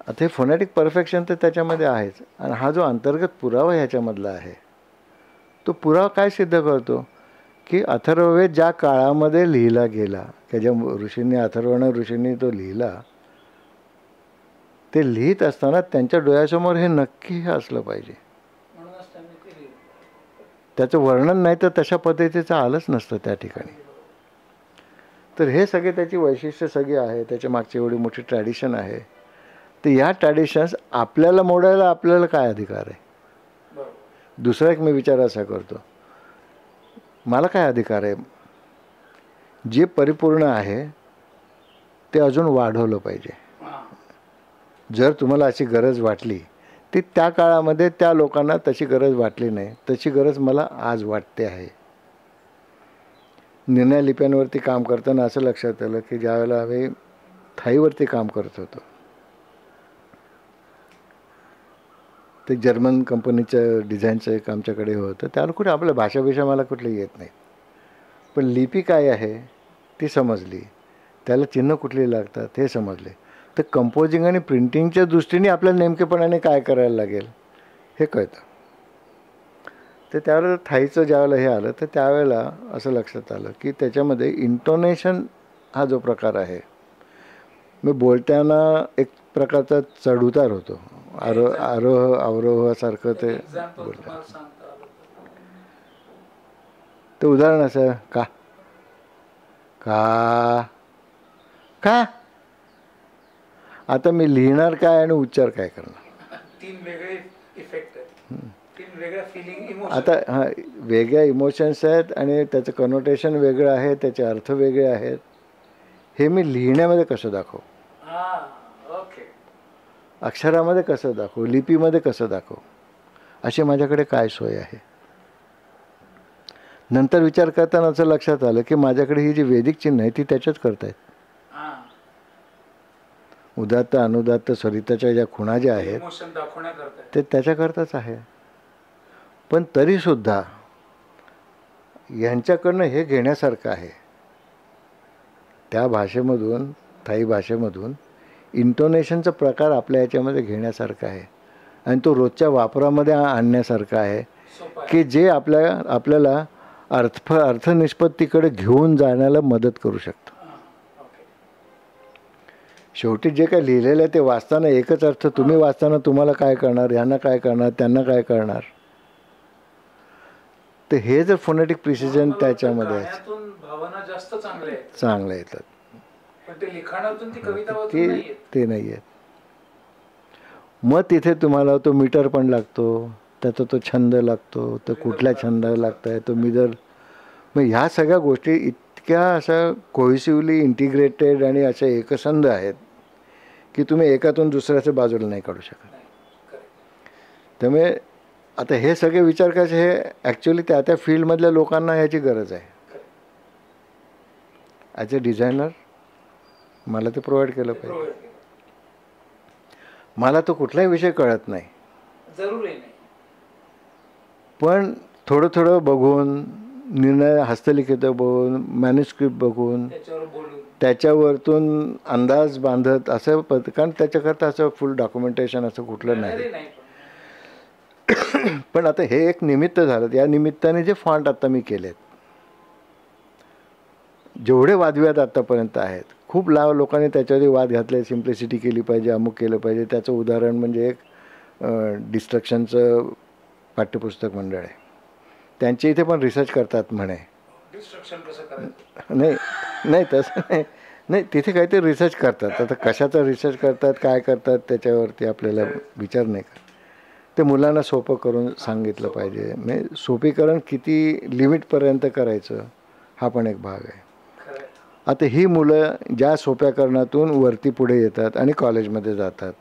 आता हे फोनॅटिक परफेक्शन तर त्याच्यामध्ये आहेच. आणि हा जो अंतर्गत पुरावा ह्याच्यामधला आहे तो पुरावा काय सिद्ध करतो? की अथर्ववेद ज्या काळामध्ये लिहिला गेला की ज्या ऋषींनी अथर्वण ऋषींनी तो लिहिला ते लिहित असताना त्यांच्या डोळ्यासमोर हे नक्की हे असलं पाहिजे. त्याचं वर्णन नाही तर तशा पद्धतीचं आलंच नसतं त्या ठिकाणी. तर हे सगळे त्याची वैशिष्ट्य सगळी आहे त्याच्या मागची एवढी मोठी ट्रॅडिशन आहे. तर या ट्रॅडिशन्स आपल्याला मोडायला आपल्याला काय अधिकार आहे? दुसरा एक मी विचार असा करतो. मला काय अधिकार आहे? जे परिपूर्ण आहे ते अजून वाढवलं पाहिजे. जर तुम्हाला अशी गरज वाटली ती त्या काळामध्ये त्या लोकांना तशी गरज वाटली नाही तशी गरज मला आज वाटते आहे. निर्णय लिप्यांवरती काम करताना असं लक्षात आलं की ज्यावेळेला आम्ही थाईवरती काम करत होतो ते जर्मन कंपनीचं डिझाईनचं एक आमच्याकडे होतं. त्याला कुठे आपल्या भाषा मला कुठली येत नाही. पण लिपी काय आहे ती समजली. त्याला चिन्ह कुठली लागतात हे समजले. तर कंपोजिंग आणि प्रिंटिंगच्या दृष्टीने आपल्याला नेमकेपणाने काय करायला लागेल हे कळतं. तर त्यावेळेला थाईचं ज्यावेळेला हे आलं तर त्यावेळेला असं लक्षात आलं की त्याच्यामध्ये इंटोनेशन हा जो प्रकार आहे मी बोलताना एक प्रकारचा चढउतार होतो. आरोह आरोह अवरोहासारखं ते बोलतात. तर. ते उदाहरण असं का? का? का? आता मी लिहिणार काय आणि उच्चार काय करणार? तीन वेगळे इफेक्ट आता हां वेगळ्या इमोशन्स आहेत आणि त्याचं कनोटेशन वेगळं आहे त्याचे अर्थ वेगळे आहेत. हे मी लिहिण्यामध्ये कसं दाखवू? अक्षरामध्ये कसं दाखवू? लिपीमध्ये कसं दाखवू? अशी माझ्याकडे काय सोय आहे? नंतर विचार करताना असं लक्षात आलं की माझ्याकडे ही जी वैदिक चिन्ह आहे ती त्याच्याच करतायत. हां. उदात्त अनुदात्त सरिताच्या ज्या खुणा ज्या आहेत ते त्याच्याकरताच आहे. पण तरीसुद्धा यांच्याकडनं हे घेण्यासारखं आहे. त्या भाषेमधून थाई भाषेमधून इंटोनेशनचा प्रकार आपल्या याच्यामध्ये घेण्यासारखा आहे. आणि तो रोजच्या वापरामध्ये आणण्यासारखा आहे की जे आपल्या आपल्याला अर्थ अर्थनिष्पत्तीकडे घेऊन जाण्याला मदत करू शकतं. शेवटी जे काही लिहिलेलं आहे ते वाचताना एकच अर्थ तुम्ही वाचताना तुम्हाला काय करणार यांना काय करणार त्यांना काय करणार? तर हे जर फोनेटिक प्रिसिजन त्याच्यामध्ये चांगलं येतात. ते लिखाणातून ती कविता वाचून ते नाही येत. ते नाही आहेत मग तिथे तुम्हाला तो मीटर पण लागतो त्याचा तो छंद लागतो तो कुठल्या छंद लागताय तो मिदर मग ह्या सगळ्या गोष्टी इतक्या अशा कोहिसिवली इंटिग्रेटेड आणि अशा एकसंध आहेत की तुम्ही एकातून दुसऱ्याच्या बाजूला नाही काढू शकत. त्यामुळे आता हे सगळे विचार करायचे हे ॲक्च्युली त्या त्या फील्डमधल्या लोकांना ह्याची गरज आहे. ॲज अ डिझायनर मला ते प्रोव्हाइड केलं पाहिजे. मला तो कुठलाही विषय कळत नाही. पण थोडं थोडं बघून निर्णय हस्तलिखित बघून मॅन्युस्क्रिप्ट बघून त्याच्यावरतून अंदाज बांधत असं पद कारण त्याच्याकरता असं फुल डॉक्युमेंटेशन असं कुठलं नाही पण आता हे एक निमित्त झालं. या निमित्ताने जे फॉन्ट आता मी केलेत जेवढे वादविवाद आत्तापर्यंत आहेत खूप लाव लोकांनी त्याच्यावरती वाद घातले सिम्प्लिसिटी केली पाहिजे अमुक केलं पाहिजे. त्याचं उदाहरण म्हणजे एक डिस्ट्रक्शनचं पाठ्यपुस्तक मंडळ आहे. त्यांच्या इथे पण रिसर्च करतात म्हणे. नाही नाही तसं नाही. नाही तिथे काहीतरी रिसर्च करतात. आता कशाचा रिसर्च करतात काय करतात त्याच्यावरती आपल्याला विचार नाही कर ते मुलांना सोपं करून सांगितलं पाहिजे. म्हणजे सोपीकरण किती लिमिटपर्यंत करायचं हा पण एक भाग आहे. आता ही मुलं ज्या सोप्याकरणातून वरती पुढे येतात आणि कॉलेजमध्ये जातात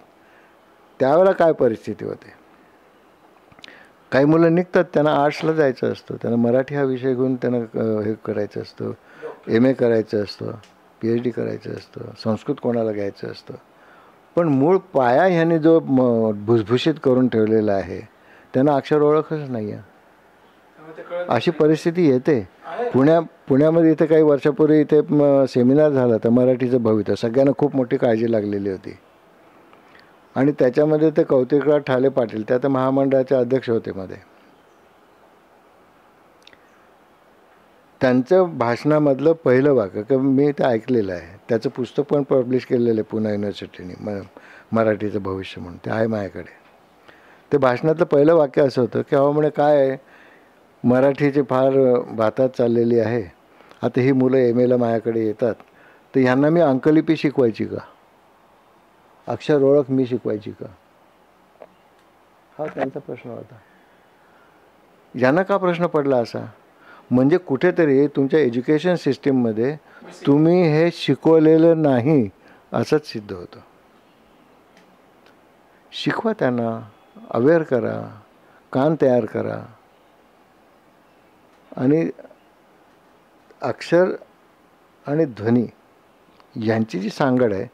त्यावेळेला काय परिस्थिती होते? काही मुलं निघतात त्यांना आर्ट्सला जायचं असतं त्यांना मराठी हा विषय घेऊन त्यांना हे करायचं असतं एम ए करायचं असतं पी एच डी करायचं असतं संस्कृत कोणाला घ्यायचं असतं. पण मूळ पाया ह्याने जो म भुसभुशीत करून ठेवलेला आहे त्यांना अक्षर ओळखच नाही आहे अशी परिस्थिती येते. पुण्या पुण्यामध्ये इथे काही वर्षापूर्वी इथे सेमिनार झाला तर मराठीचं भवितव्य. सगळ्यांना खूप मोठी काळजी लागलेली होती. आणि त्याच्यामध्ये ते कौतिकराव ठाले पाटील त्या तर महामंडळाचे अध्यक्ष होते मध्ये. त्यांचं भाषणामधलं पहिलं वाक्य की मी ते ऐकलेलं आहे. त्याचं पुस्तक पण पब्लिश केलेलं आहे पुणे युनिव्हर्सिटीने म मराठीचं भविष्य म्हणून. ते आहे माझ्याकडे. ते भाषणातलं पहिलं वाक्य असं होतं की अहो म्हणे काय आहे? मराठीची फार भातात चाललेली आहे. आता ही मुलं एम एला माझ्याकडे येतात. तर ह्यांना मी अंकलिपी शिकवायची का? अक्षर ओळख मी शिकवायची का? हा त्यांचा प्रश्न होता. यांना का प्रश्न पडला असा? म्हणजे कुठेतरी तुमच्या एज्युकेशन सिस्टीममध्ये तुम्ही हे शिकवलेलं नाही असंच सिद्ध होतं. शिकवा त्यांना अवेअर करा कान तयार करा. आणि अक्षर आणि ध्वनी यांची जी सांगड आहे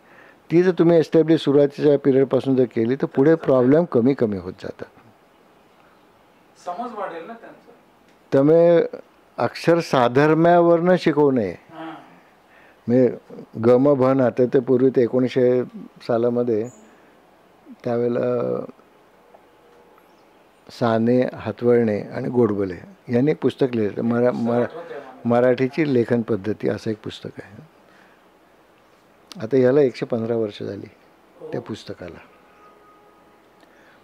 ती जर तुम्ही एस्टॅब्लिश सुरुवातीच्या पिरियडपासून जर केली तर पुढे प्रॉब्लेम कमी कमी होत जातात. समज वाढेल ना त्यांचं. त्यामुळे अक्षर साधर्म्यावरनं शिकवू नये. म्हणजे गम भन आता ते पूर्वी ते एकोणीसशे सालामध्ये त्यावेळेला साने हातवळणे आणि गोडबोले यांनी एक पुस्तक लिहिलं मरा मरा मराठीची लेखन पद्धती असं एक पुस्तक आहे. आता याला एकशे पंधरा वर्ष झाली त्या पुस्तकाला.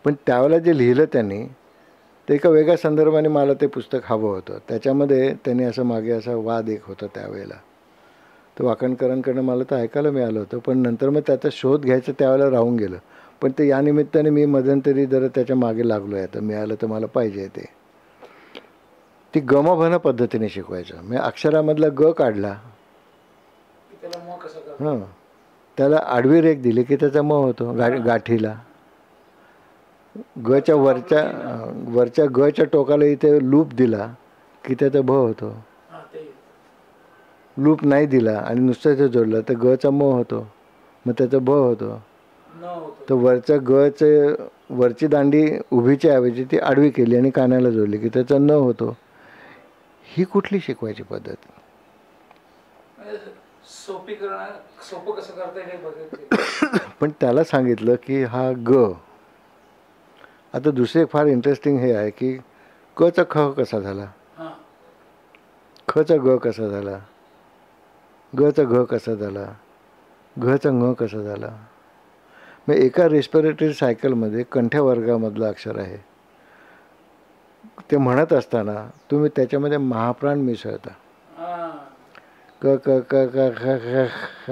पण त्यावेळेला जे लिहिलं त्यांनी ते एका वेगळ्या संदर्भाने मला ते पुस्तक हवं होतं. त्याच्यामध्ये त्यांनी असं मागे असा वाद एक होता त्यावेळेला. तर वाकणकरांकडनं मला तर ऐकायला मिळालं होतं पण नंतर मग त्याचा शोध घ्यायचं त्यावेळेला राहून गेलं. पण ते या निमित्ताने मी मध्यंतरी जरा त्याच्यामागे लागलो आहे तर मिळालं तर मला पाहिजे ते. ती गमभन पद्धतीने शिकवायचं. म्हणजे अक्षरामधला ग काढला. हं. त्याला हां त्याला आडवी रेख दिली की त्याचा म होतो गा गाठीला. गच्या वरच्या वरच्या गच्या टोकाला इथे लूप दिला की त्याचा भ होतो. लूप नाही दिला आणि नुसतं जोडलं तर गचा म होतो. मग त्याचा भ होतो. तर वरच्या गचे वरची दांडी उभीच्या ऐवजी ती आडवी केली आणि कानाला जोडली की त्याचा न होतो. ही कुठली शिकवायची पद्धत? पण त्याला सांगितलं की हा ग. आता दुसरे फार इंटरेस्टिंग हे आहे की कचा ख कसा झाला? खचा ग कसा झाला? गचा घ कसा झाला? घचा ङ कसा झाला? मग एका रेस्पिरेटरी सायकलमध्ये कंठ्या वर्गामधलं अक्षर आहे ते म्हणत असताना तुम्ही त्याच्यामध्ये महाप्राण मिसळता क क क क ख ख ख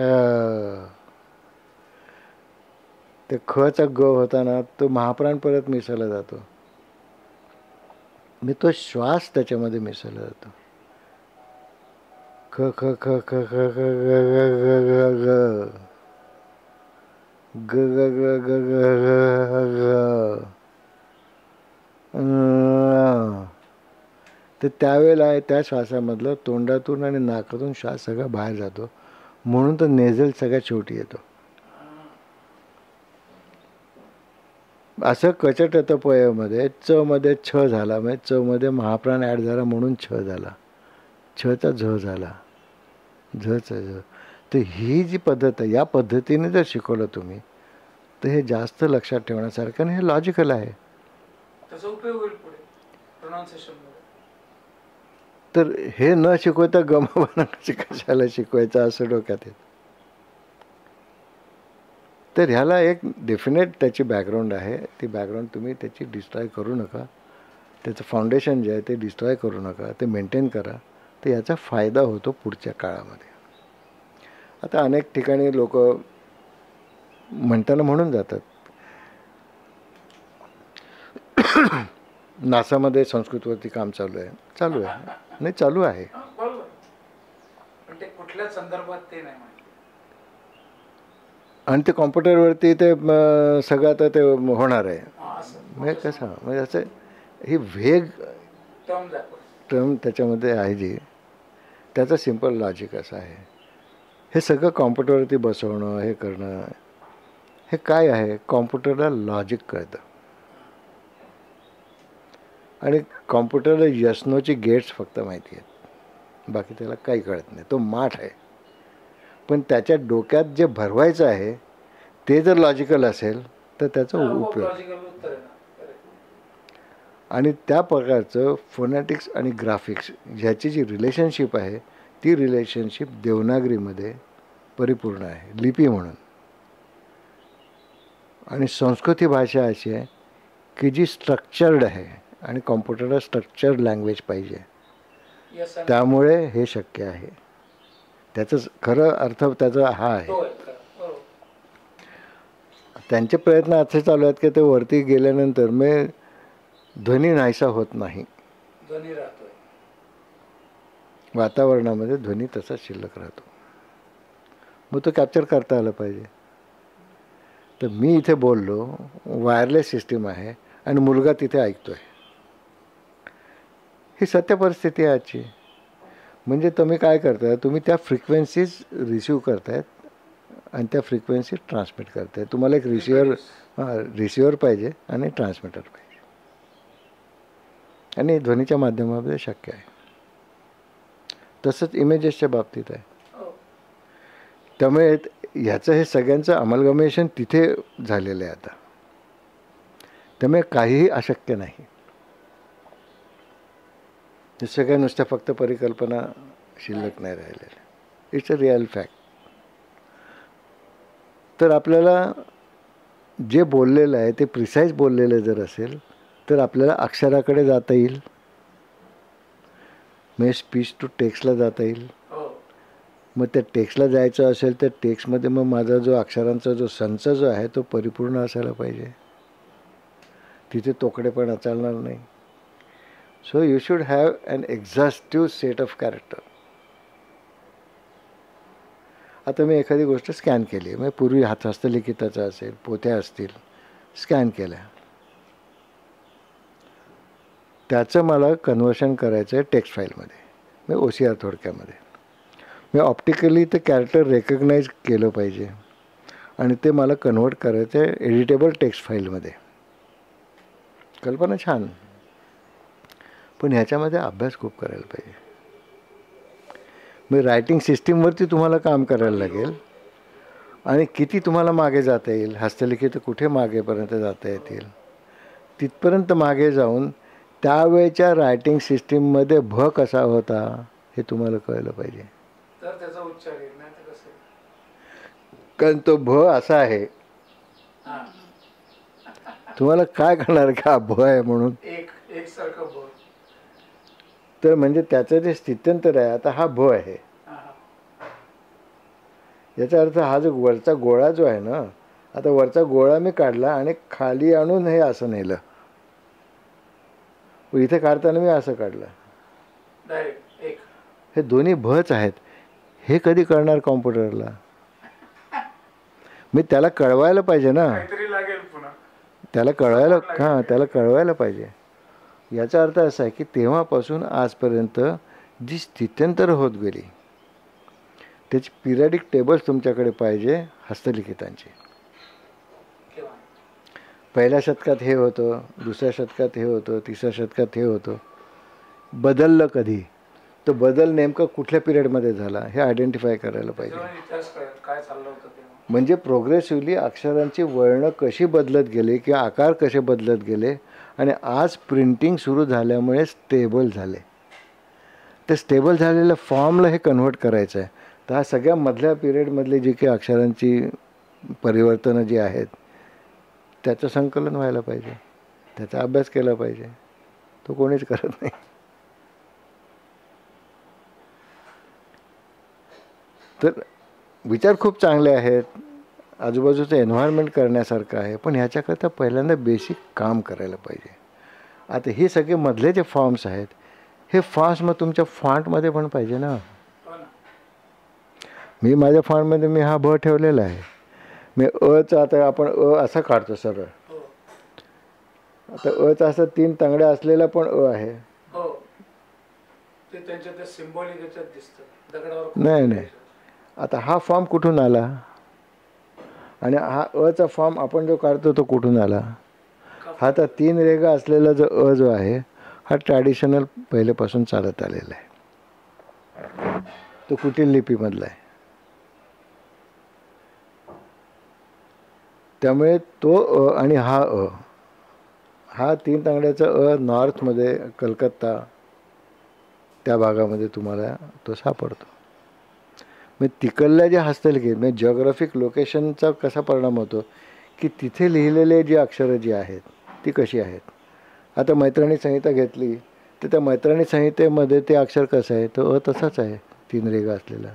ते खचा ग होताना तो महाप्राण परत मिसळला जातो मी तो श्वास त्याच्यामध्ये मिसळला जातो ख ख ख ख ख ख ग ग ग ग ग ग ग ग ग ग तर त्यावेळेला त्या श्वासामधलं तोंडातून आणि नाकातून श्वास सगळा बाहेर जातो. म्हणून तर नेझल सगळ्यात शेवटी येतो. असं कचट येतं पयमध्ये च मध्ये छ झाला म्हणजे च मध्ये महाप्राण ॲड झाला म्हणून छ झाला. छचा झ झाला. झ झ. तर ही जी पद्धत आहे या पद्धतीने जर शिकवलं तुम्ही तर हे जास्त लक्षात ठेवण्यासारखं आणि हे लॉजिकल आहे. तर हे न शिकवता गमवाना कशाला शिकवायचं असं डोक्यात येत. तर ह्याला एक डेफिनेट त्याची बॅकग्राऊंड आहे. ती बॅकग्राऊंड तुम्ही त्याची डिस्ट्रॉय करू नका. त्याचं फाउंडेशन जे आहे ते डिस्ट्रॉय करू नका. ते मेंटेन करा. तर याचा फायदा होतो पुढच्या काळामध्ये. आता अनेक ठिकाणी लोक म्हणताना म्हणून जातात. नासामध्ये संस्कृतवरती काम चालू आहे. चालू आहे. नाही चालू आहे. आणि ते कॉम्प्युटरवरती ते सगळं आता ते होणार आहे. म्हणजे कसं म्हणजे असं ही वेग टर्म त्याच्यामध्ये आहे जी. त्याचं सिंपल लॉजिक असं आहे. हे सगळं कॉम्प्युटरवरती बसवणं हे करणं हे काय आहे? कॉम्प्युटरला लॉजिक कळतं. आणि कॉम्प्युटरला यशनोची गेट्स फक्त माहिती आहेत. बाकी त्याला काही कळत नाही. तो माठ आहे. पण त्याच्या डोक्यात जे भरवायचं आहे ते जर लॉजिकल असेल तर त्याचा उपयोग. आणि त्या प्रकारचं फोनॅटिक्स आणि ग्राफिक्स ह्याची जी रिलेशनशिप आहे ती रिलेशनशिप देवनागरीमध्ये परिपूर्ण आहे. लिपी म्हणून. आणि संस्कृत भाषा अशी आहे की जी स्ट्रक्चर्ड आहे आणि कॉम्प्युटरला स्ट्रक्चर्ड लँग्वेज पाहिजे. त्यामुळे हे शक्य आहे. त्याचं खरं अर्थ त्याचा हा आहे. त्यांचे प्रयत्न असे चालू आहेत की ते वरती गेल्यानंतर मी ध्वनी नाहीसा होत नाही. ध्वनी राहतोय. वातावरणामध्ये ध्वनी तसाच शिल्लक राहतो. मग तो कॅप्चर करता आलं पाहिजे. तर मी इथे बोललो वायरलेस सिस्टीम आहे आणि मुलगा तिथे ऐकतोय. ही सत्य परिस्थिती आहे आजची. म्हणजे तुम्ही काय करताय तुम्ही त्या फ्रिक्वेन्सीज रिसिव्ह करतायत आणि त्या फ्रिक्वेन्सी ट्रान्समिट करताय तुम्हाला एक रिसिव्हर रिसिव्हर पाहिजे आणि ट्रान्समिटर पाहिजे. आणि ध्वनीच्या माध्यमामध्ये शक्य आहे. तसंच इमेजेसच्या बाबतीत आहे. त्यामुळे ह्याचं हे सगळ्यांचं अमलगमेशन तिथे झालेलं आहे आता. त्यामुळे काहीही अशक्य नाही. हे सगळ्या नुसत्या फक्त परिकल्पना शिल्लक नाही राहिलेल्या इट्स अ रिअल फॅक्ट तर आपल्याला जे बोललेलं आहे ते प्रिसाईज बोललेलं जर असेल तर आपल्याला अक्षराकडे जाता येईल. म्हणजे स्पीच टू टेक्स्टला जाता येईल. हो. मग त्या टेक्स्टला जायचं असेल तर टेक्स्टमध्ये मग माझा जो अक्षरांचा जो संच जो आहे तो परिपूर्ण असायला पाहिजे. तिथे तोकडेपणा चालणार नाही. So you should have an exhaustive set of character आता मी एखादी गोष्ट स्कॅन केली. म्हणजे पूर्वी हात हस्तलिखिताचा असेल पोथ्या असतील स्कॅन केल्या. त्याचं मला कन्वर्शन करायचं आहे टेक्स्ट फाईलमध्ये म्हणजे ओ सी आर थोडक्यामध्ये. मी ऑप्टिकली ते कॅरेक्टर रेकग्नाईज केलं पाहिजे. आणि ते मला कन्वर्ट करायचं आहे एडिटेबल टेक्स्ट फाईलमध्ये कल्पना छान. पण ह्याच्यामध्ये अभ्यास खूप करायला पाहिजे. मग रायटिंग सिस्टीमवरती तुम्हाला काम करायला लागेल. आणि किती तुम्हाला मागे जाता येईल हस्तलिखित कुठे मागेपर्यंत जाता येतील तिथपर्यंत मागे जाऊन त्यावेळच्या रायटिंग सिस्टीममध्ये भ कसा होता हे तुम्हाला कळलं पाहिजे? कारण तो भ असा आहे. तुम्हाला काय करणार का भ आहे म्हणून तर म्हणजे त्याचं जे स्थित्यंतर आहे आता हा भ आहे. याचा अर्थ हा जो वरचा गोळा जो आहे ना आता वरचा गोळा मी काढला आणि खाली आणून हे असं नेलं इथे काढताना मी असं काढलं. डायरेक्ट एक. हे दोन्ही भच आहेत. हे कधी कळणार कॉम्प्युटरला? मी त्याला कळवायला पाहिजे ना. त्याला कळवायला हां त्याला कळवायला पाहिजे. याचा अर्थ असा आहे की तेव्हापासून आजपर्यंत जी स्थित्यंतर होत गेली त्याची पिरियडिक टेबल्स तुमच्याकडे पाहिजे हस्तलिखितांची. पहिल्या शतकात हे होतं दुसऱ्या शतकात हे होतं तिसऱ्या शतकात हे होतं. बदललं कधी? तो बदल नेमका कुठल्या पिरियडमध्ये झाला? हे आयडेंटिफाय करायला पाहिजे. म्हणजे प्रोग्रेसिव्हली अक्षरांची वळणं कशी बदलत गेली किंवा आकार कसे बदलत गेले? आणि आज प्रिंटिंग सुरू झाल्यामुळे स्टेबल झाले. ते स्टेबल झालेल्या फॉर्मला हे कन्व्हर्ट करायचं आहे तर हा सगळ्या मधल्या पिरियडमधली जी काही अक्षरांची परिवर्तनं जी आहेत त्याचं संकलन व्हायला पाहिजे. त्याचा अभ्यास केला पाहिजे. तो कोणीच करत नाही. तर विचार खूप चांगले आहेत. आजूबाजूचं एन्व्हायरमेंट करण्यासारखं आहे. पण ह्याच्याकरता पहिल्यांदा बेसिक काम करायला पाहिजे. आता हे सगळे मधले जे फॉर्म्स आहेत हे फॉर्म्स मग तुमच्या फॉन्टमध्ये पण पाहिजे ना? हो ना. मी माझ्या फॉन्टमध्ये मी हा भ ठेवलेला आहे. मी अचा आता आपण अ असा काढतो सरळ हो. आता अचा असं तीन तांगड्या असलेला पण अ आहे. हो. नाही नाही. आता हा फॉर्म कुठून आला? आणि हा अचा फॉर्म आपण जो काढतो तो कुठून आला? हा आता तीन रेगा असलेला जो अ जो आहे हा ट्रॅडिशनल पहिल्यापासून चालत आलेला आहे. तो कुटील लिपीमधला आहे. त्यामुळे तो अ आणि हा अ हा तीन तांगड्याचा अ नॉर्थमध्ये कलकत्ता त्या भागामध्ये तुम्हाला तो सापडतो. मग तिकडल्या ज्या हस्तलिखित म्हणजे जॉग्राफिक लोकेशनचा कसा परिणाम होतो? की तिथे लिहिलेले जी अक्षरं जी आहेत ती कशी आहेत? आता मैत्रिणी संहिता घेतली तर त्या मैत्रिणी संहितेमध्ये ते अक्षर कसं आहे? तो अ तसाच आहे तीन रेगा असलेला.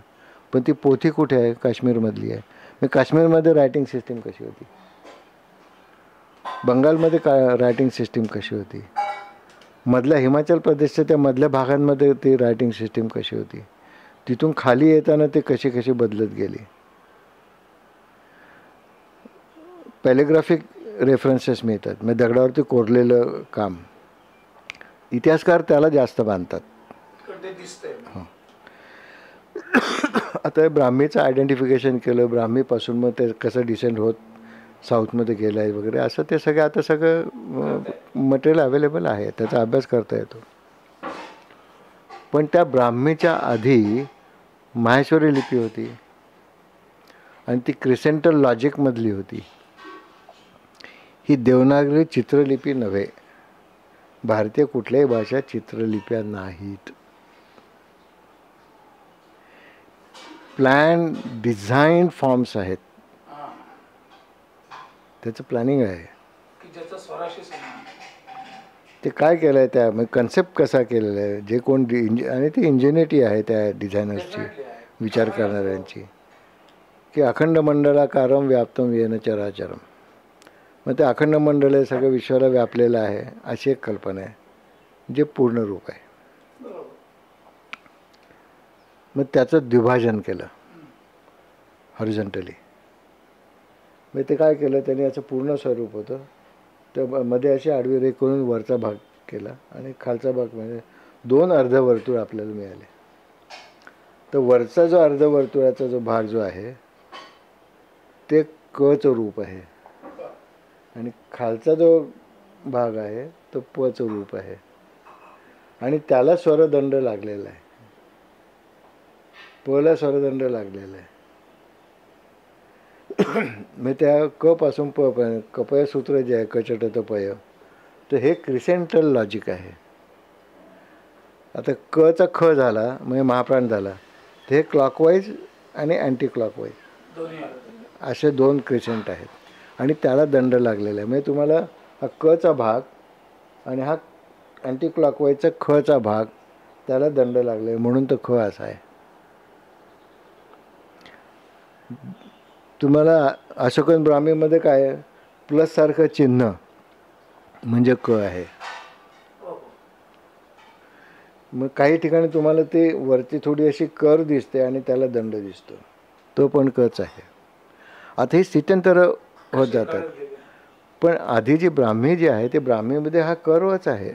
पण ती पोथी कुठे आहे? काश्मीरमधली आहे. मग काश्मीरमध्ये रायटिंग सिस्टीम कशी होती? बंगालमध्ये का रायटिंग सिस्टीम कशी होती? मधल्या हिमाचल प्रदेशच्या त्या मधल्या भागांमध्ये ती रायटिंग सिस्टीम कशी होती? तिथून खाली येताना ते कशी कशी बदलत गेली? पॅलिग्राफिक रेफरन्सेस मिळतात. मग दगडावरती कोरलेलं काम. इतिहासकार त्याला जास्त बांधतात दिसतंय. आता ब्राह्मीचं आयडेंटिफिकेशन केलं ब्राह्मीपासून मग ते कसं डिसेंड होत साऊथमध्ये गेलं आहे वगैरे असं ते सगळं आता सगळं मटेरियल अवेलेबल आहे त्याचा अभ्यास करता येतो. पण त्या ब्राह्मीच्या आधी माहेश्वरी लिपी होती. आणि ती क्रिसेंटल लॉजिकमधली होती. ही देवनागरी चित्रलिपी नव्हे. भारतीय कुठल्याही भाषा चित्रलिप्या नाहीत. प्लॅन डिझाईन फॉर्म्स आहेत. त्याचं प्लॅनिंग आहे. ते काय केलं आहे त्या म्हणजे कन्सेप्ट कसा केलेला आहे जे कोण डि इंज आणि ती इंजिनिटी आहे त्या डिझायनर्सची. विचार करणाऱ्यांची. की अखंड मंडळाकारम व्याप्तम येणं चराचरम मग ते अखंड मंडळ हे सगळं विश्वाला व्यापलेलं आहे अशी एक कल्पना आहे जे पूर्ण रूप आहे. मग त्याचं द्विभाजन केलं हॉरिझॉन्टली. मग ते काय केलं त्याने याचं पूर्ण स्वरूप होतं. तर मध्ये अशी आडवी रेख करून वरचा भाग केला आणि खालचा भाग म्हणजे दोन अर्धवर्तुळ आपल्याला मिळाले. तर वरचा जो अर्धवर्तुळाचा जो भाग जो आहे ते कचं रूप आहे. आणि खालचा जो भाग आहे तो पचं रूप आहे. आणि त्याला स्वरदंड लागलेला आहे. पला स्वरदंड लागलेला आहे. मग त्या क पासून प कपय सूत्र जे आहे कचट पय तर हे क्रिसेंटल लॉजिक आहे. आता कचा ख झाला म्हणजे महाप्राण झाला तर हे क्लॉकवाईज आणि अँटी क्लॉकवाईज असे दोन क्रिसेंट आहेत. आणि त्याला दंड लागलेला आहे. म्हणजे तुम्हाला हा कचा भाग आणि हा अँटी क्लॉकवाईजचा खचा भाग त्याला दंड लागले आहे. म्हणून तो ख असा आहे. तुम्हाला अशोकन ब्राह्मीमध्ये काय प्लससारखं चिन्ह म्हणजे क आहे. मग काही ठिकाणी तुम्हाला ते वरती थोडी अशी कर दिसते आणि त्याला दंड दिसतो. तो पण कच आहे. आता ही स्थित्यंतर होत जातात. पण आधी जी ब्राह्मी जी आहे ते ब्राह्मीमध्ये हा कर्वच आहे.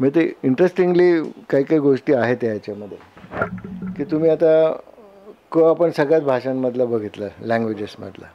म्हणजे ते इंटरेस्टिंगली काही काही गोष्टी आहेत याच्यामध्ये. की तुम्ही आता क आपण सगळ्याच भाषांमधला बघितलं लँग्वेजेसमधला